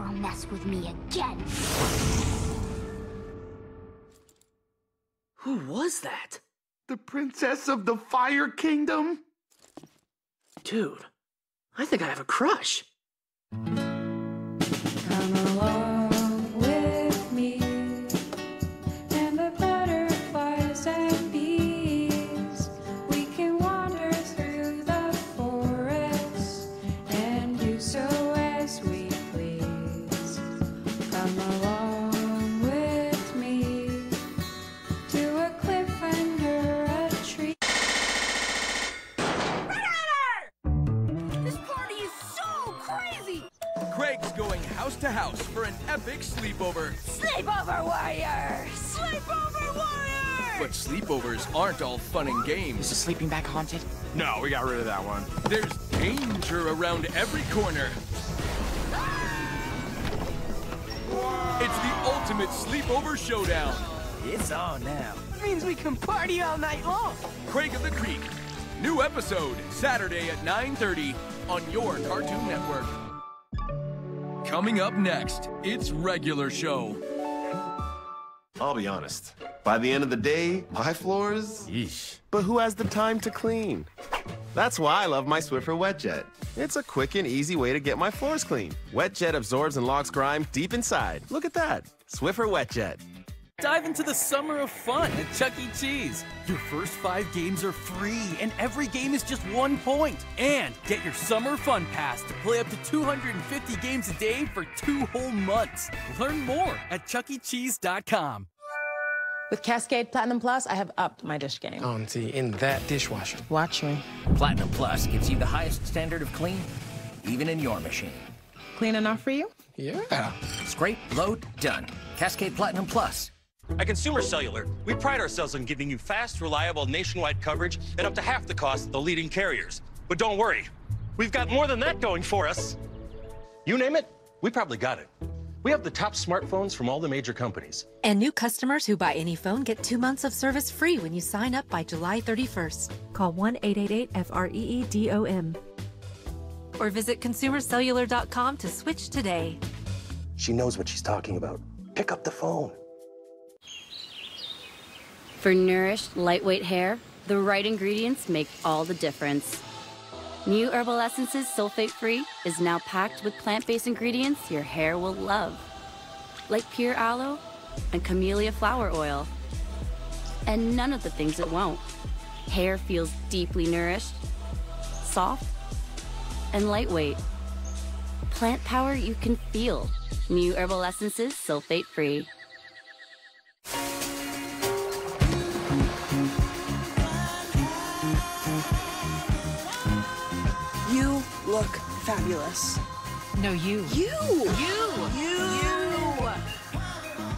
ever mess with me again. Who was that? The princess of the Fire Kingdom? Dude, I think I have a crush. Craig's going house to house for an epic sleepover. Sleepover warriors! Sleepover warriors! But sleepovers aren't all fun and games. Is the sleeping bag haunted? No, we got rid of that one. There's danger around every corner. It's the ultimate sleepover showdown. It's on now. Means we can party all night long. Craig of the Creek. New episode Saturday at 9:30 on your Cartoon Network. Coming up next, it's regular show. I'll be honest. By the end of the day, my floors. Yeesh. But who has the time to clean? That's why I love my Swiffer WetJet. It's a quick and easy way to get my floors clean. WetJet absorbs and locks grime deep inside. Look at that. Swiffer WetJet. Dive into the summer of fun at Chuck E. Cheese. Your first five games are free, and every game is just one point. And get your summer fun pass to play up to 250 games a day for two whole months. Learn more at ChuckEcheese.com. With Cascade Platinum Plus, I have upped my dish game. Auntie, in that dishwasher. Watch me. Platinum Plus gives you the highest standard of clean, even in your machine. Clean enough for you? Yeah. Scrape, load, done. Cascade Platinum Plus. At Consumer Cellular, we pride ourselves on giving you fast, reliable, nationwide coverage at up to half the cost of the leading carriers. But don't worry, we've got more than that going for us. You name it, we probably got it. We have the top smartphones from all the major companies. And new customers who buy any phone get two months of service free when you sign up by July 31st. Call 1 888 FREEDOM or visit consumercellular.com to switch today. She knows what she's talking about. Pick up the phone. For nourished, lightweight hair, the right ingredients make all the difference. New Herbal Essences Sulfate Free is now packed with plant based ingredients your hair will love, like pure aloe and camellia flower oil. And none of the things it won't. Hair feels deeply nourished, soft, and lightweight. Plant power you can feel. New Herbal Essences Sulfate Free. Look fabulous. No, you. You! You! You!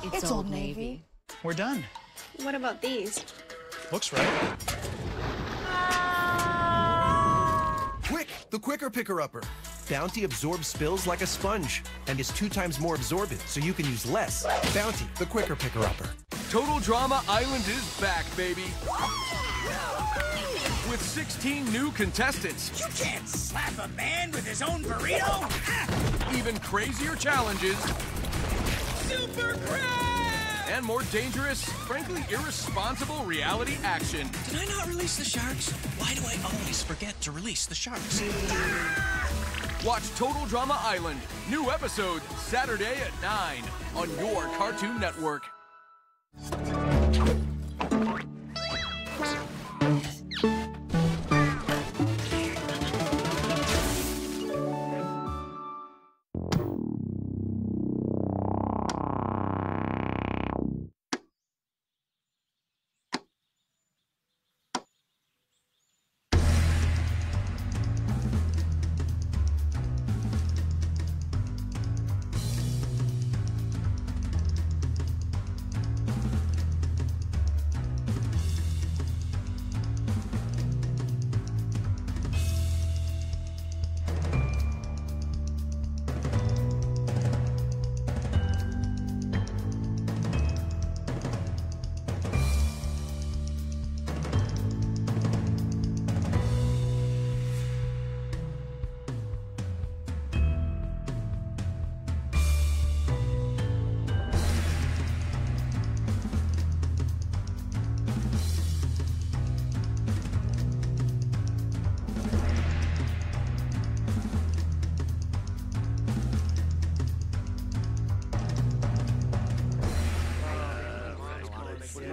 It's, Old Navy. We're done. What about these? Looks right. Quick, the quicker picker upper. Bounty absorbs spills like a sponge and is two times more absorbent, so you can use less. Bounty, the quicker picker upper. Total Drama Island is back, baby. With 16 new contestants. You can't slap a man with his own burrito! Even crazier challenges. Super crab! And more dangerous, frankly irresponsible reality action. Did I not release the sharks? Why do I always forget to release the sharks? Ah! Watch Total Drama Island. New episode Saturday at 9 on your Cartoon Network.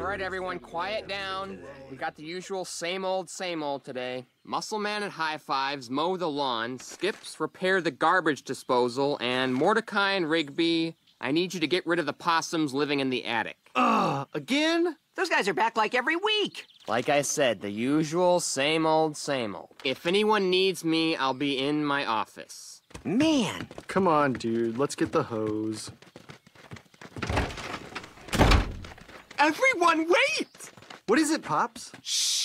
Right, everyone, quiet down. We got the usual same old, same old today. Muscle Man and High Fives mow the lawn, Skips repair the garbage disposal, and Mordecai and Rigby, I need you to get rid of the possums living in the attic. Ugh, again? Those guys are back like every week. Like I said, the usual same old, same old. If anyone needs me, I'll be in my office. Man. Come on, dude. Let's get the hose. Everyone, wait! What is it, Pops? Shh.